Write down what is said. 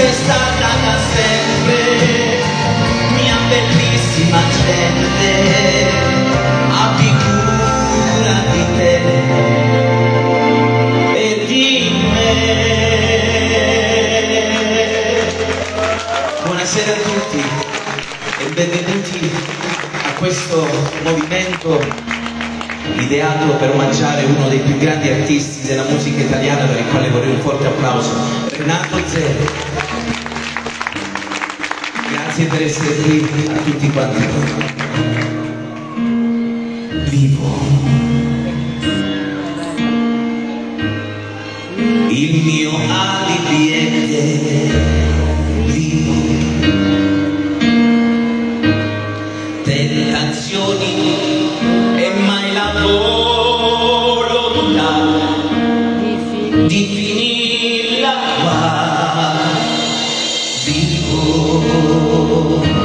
sei stata da sempre, mia bellissima gente, abbi cura di te e di me. Buonasera a tutti e benvenuti a questo movimento ideato per omaggiare uno dei più grandi artisti della musica italiana per il quale vorrei un forte applauso, Renato Zero. Grazie per essere qui a tutti quanti. Vivo. Il mio alibi è vivo tentazioni e mai la volontà di finirla qua vivo amor.